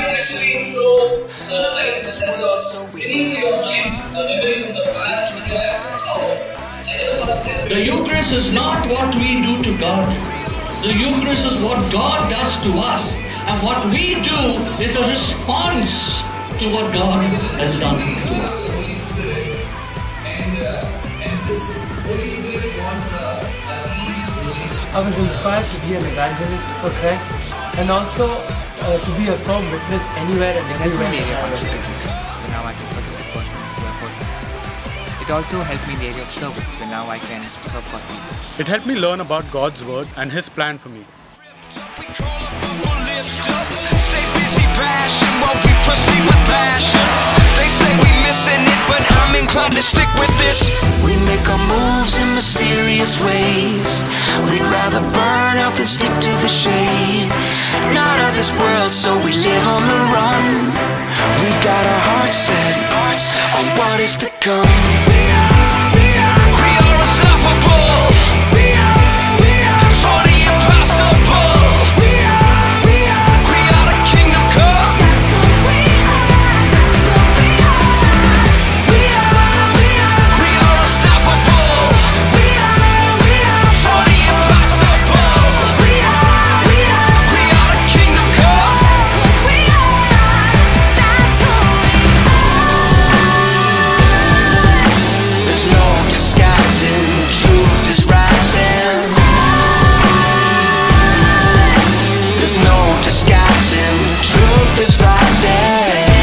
actually throw uh, like the sense of to your mind a from the past oh, The. Eucharist is not what we do to God. The Eucharist is what God does to us. And what we do is a response to what God has done to us. a, a. I was inspired to be an evangelist for Christ and also uh, to be a firm witness anywhere and It helped me in the area I of went. forgiveness, when now I can forgive the persons who have hurt me. It also helped me in the area of service, when now I can serve God's people. It helped me learn about God's word and His plan for me. We call up, we will lift up. Stay busy, passion, while we proceed with passion. They say we missing it, but I'm inclined to stick with this. We make our moves in mysterious ways. We'd rather burn out than stick to the shade. This world, so we live on the run. We got our hearts set on what is to come. no disguising. Truth is rising.